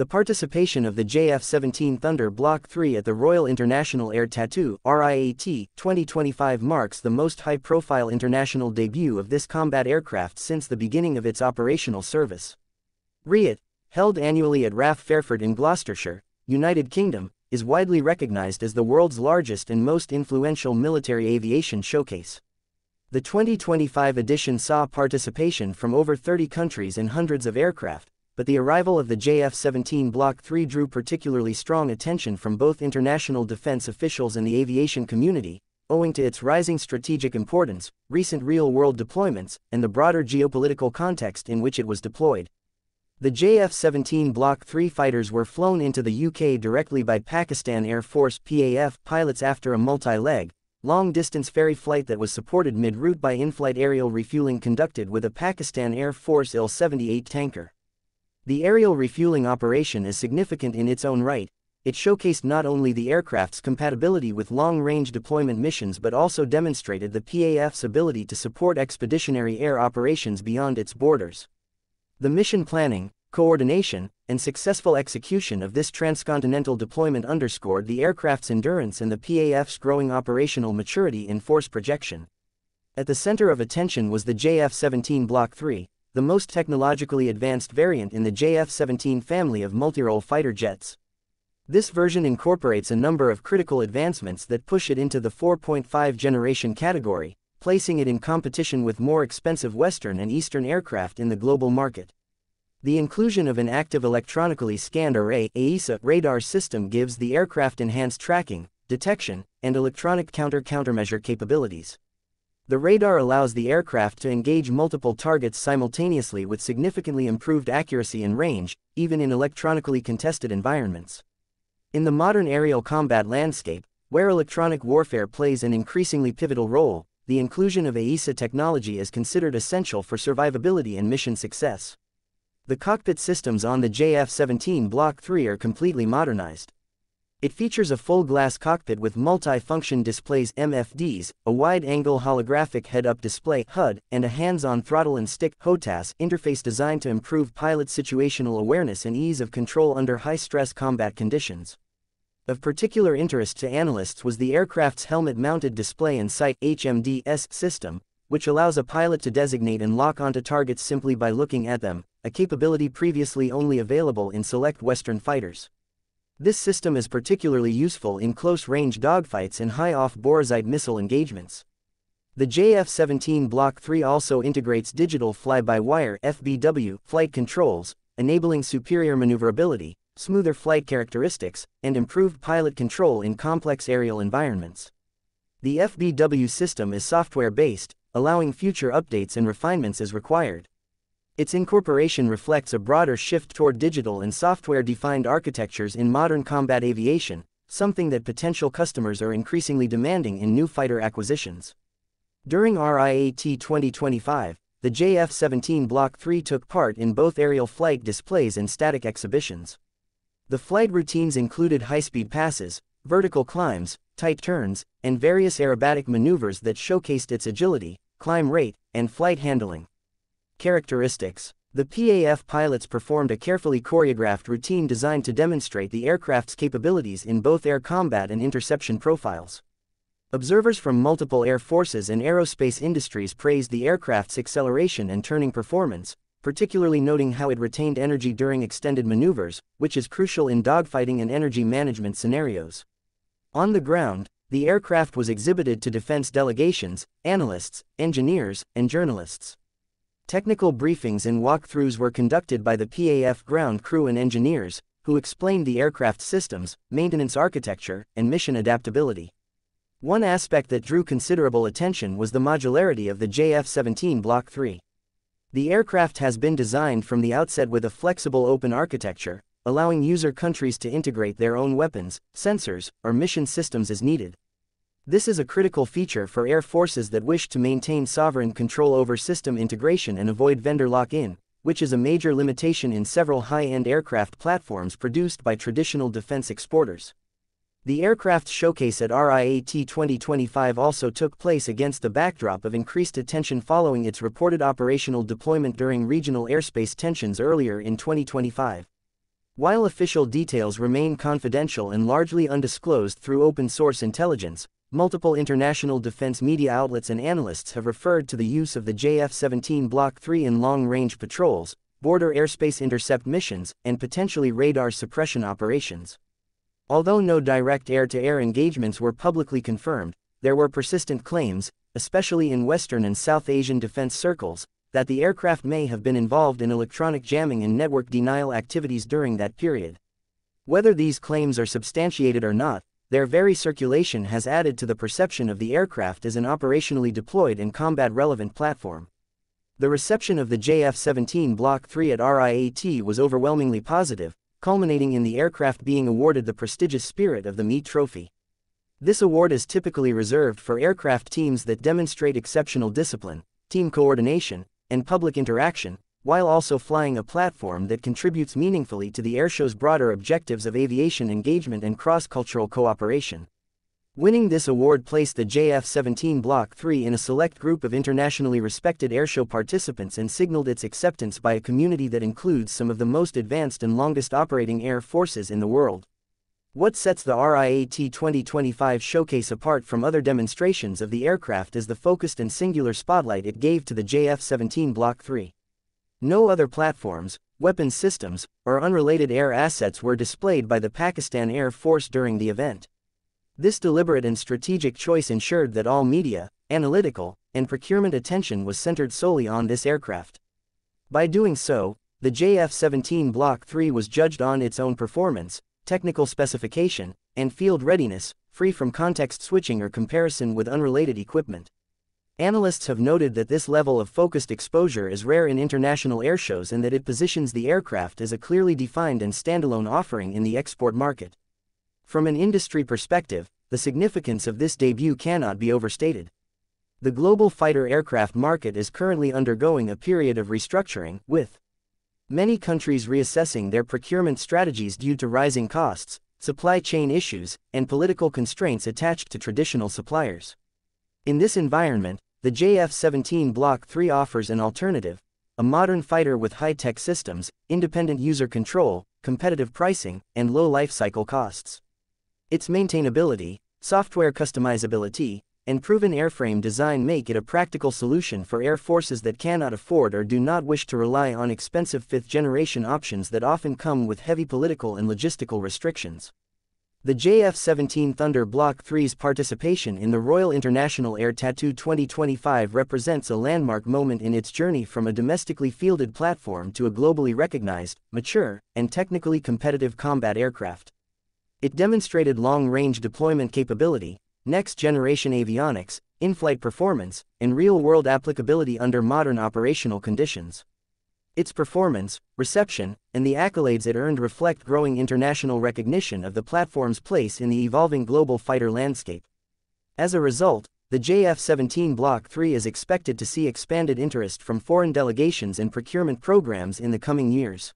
The participation of the JF-17 Thunder Block 3 at the Royal International Air Tattoo RIAT 2025 marks the most high-profile international debut of this combat aircraft since the beginning of its operational service. RIAT, held annually at RAF Fairford in Gloucestershire, United Kingdom, is widely recognized as the world's largest and most influential military aviation showcase. The 2025 edition saw participation from over 30 countries and hundreds of aircraft, but the arrival of the JF-17 Block 3 drew particularly strong attention from both international defense officials and the aviation community, owing to its rising strategic importance, recent real-world deployments, and the broader geopolitical context in which it was deployed. The JF-17 Block 3 fighters were flown into the UK directly by Pakistan Air Force PAF pilots after a multi-leg, long-distance ferry flight that was supported mid-route by in-flight aerial refueling conducted with a Pakistan Air Force Il-78 tanker. The aerial refueling operation is significant in its own right, it showcased not only the aircraft's compatibility with long-range deployment missions but also demonstrated the PAF's ability to support expeditionary air operations beyond its borders. The mission planning, coordination, and successful execution of this transcontinental deployment underscored the aircraft's endurance and the PAF's growing operational maturity in force projection. At the center of attention was the JF-17 Block 3, the most technologically advanced variant in the JF-17 family of multirole fighter jets. This version incorporates a number of critical advancements that push it into the 4.5 generation category, placing it in competition with more expensive Western and Eastern aircraft in the global market. The inclusion of an active electronically scanned array AESA radar system gives the aircraft enhanced tracking, detection, and electronic counter-countermeasure capabilities. The radar allows the aircraft to engage multiple targets simultaneously with significantly improved accuracy and range, even in electronically contested environments. In the modern aerial combat landscape, where electronic warfare plays an increasingly pivotal role, the inclusion of AESA technology is considered essential for survivability and mission success. The cockpit systems on the JF-17 Block 3 are completely modernized. It features a full-glass cockpit with multi-function displays MFDs, a wide-angle holographic head-up display HUD, and a hands-on throttle and stick HOTAS interface designed to improve pilot situational awareness and ease of control under high-stress combat conditions. Of particular interest to analysts was the aircraft's helmet-mounted display and sight HMDS system, which allows a pilot to designate and lock onto targets simply by looking at them, a capability previously only available in select Western fighters. This system is particularly useful in close-range dogfights and high off-boresight missile engagements. The JF-17 Block 3 also integrates digital fly-by-wire FBW flight controls, enabling superior maneuverability, smoother flight characteristics, and improved pilot control in complex aerial environments. The FBW system is software-based, allowing future updates and refinements as required. Its incorporation reflects a broader shift toward digital and software-defined architectures in modern combat aviation, something that potential customers are increasingly demanding in new fighter acquisitions. During RIAT 2025, the JF-17 Block 3 took part in both aerial flight displays and static exhibitions. The flight routines included high-speed passes, vertical climbs, tight turns, and various aerobatic maneuvers that showcased its agility, climb rate, and flight handling. Characteristics The PAF pilots performed a carefully choreographed routine designed to demonstrate the aircraft's capabilities in both air combat and interception profiles. Observers from multiple air forces and aerospace industries praised the aircraft's acceleration and turning performance, particularly noting how it retained energy during extended maneuvers, which is crucial in dogfighting and energy management scenarios. On the ground, the aircraft was exhibited to defense delegations, analysts, engineers, and journalists. Technical briefings and walkthroughs were conducted by the PAF ground crew and engineers, who explained the aircraft systems, maintenance architecture, and mission adaptability. One aspect that drew considerable attention was the modularity of the JF-17 Block 3. The aircraft has been designed from the outset with a flexible open architecture, allowing user countries to integrate their own weapons, sensors, or mission systems as needed. This is a critical feature for air forces that wish to maintain sovereign control over system integration and avoid vendor lock-in, which is a major limitation in several high-end aircraft platforms produced by traditional defense exporters. The aircraft showcase at RIAT 2025 also took place against the backdrop of increased attention following its reported operational deployment during regional airspace tensions earlier in 2025. While official details remain confidential and largely undisclosed through open source intelligence, multiple international defense media outlets and analysts have referred to the use of the JF 17 Block 3 in long range patrols, border airspace intercept missions, and potentially radar suppression operations. Although no direct air to air engagements were publicly confirmed, there were persistent claims, especially in Western and South Asian defense circles, that the aircraft may have been involved in electronic jamming and network denial activities during that period. Whether these claims are substantiated or not, their very circulation has added to the perception of the aircraft as an operationally deployed and combat-relevant platform. The reception of the JF-17 Block 3 at RIAT was overwhelmingly positive, culminating in the aircraft being awarded the prestigious Spirit of the Meet Trophy. This award is typically reserved for aircraft teams that demonstrate exceptional discipline, team coordination, and public interaction, while also flying a platform that contributes meaningfully to the airshow's broader objectives of aviation engagement and cross-cultural cooperation. Winning this award placed the JF-17 Block 3 in a select group of internationally respected airshow participants and signaled its acceptance by a community that includes some of the most advanced and longest operating air forces in the world. What sets the RIAT 2025 showcase apart from other demonstrations of the aircraft is the focused and singular spotlight it gave to the JF-17 Block 3. No other platforms, weapons systems, or unrelated air assets were displayed by the Pakistan Air Force during the event. This deliberate and strategic choice ensured that all media, analytical, and procurement attention was centered solely on this aircraft. By doing so, the JF-17 Block 3 was judged on its own performance, technical specification, and field readiness, free from context switching or comparison with unrelated equipment. Analysts have noted that this level of focused exposure is rare in international airshows and that it positions the aircraft as a clearly defined and standalone offering in the export market. From an industry perspective, the significance of this debut cannot be overstated. The global fighter aircraft market is currently undergoing a period of restructuring, with Many countries reassessing their procurement strategies due to rising costs, supply chain issues, and political constraints attached to traditional suppliers. In this environment, the JF-17 Block 3 offers an alternative, a modern fighter with high-tech systems, independent user control, competitive pricing, and low life cycle costs. Its maintainability, software customizability, and proven airframe design make it a practical solution for air forces that cannot afford or do not wish to rely on expensive fifth-generation options that often come with heavy political and logistical restrictions. The JF-17 Thunder Block 3's participation in the Royal International Air Tattoo 2025 represents a landmark moment in its journey from a domestically fielded platform to a globally recognized, mature, and technically competitive combat aircraft. It demonstrated long-range deployment capability, next-generation avionics, in-flight performance, and real-world applicability under modern operational conditions. Its performance, reception, and the accolades it earned reflect growing international recognition of the platform's place in the evolving global fighter landscape. As a result, the JF-17 Block 3 is expected to see expanded interest from foreign delegations and procurement programs in the coming years.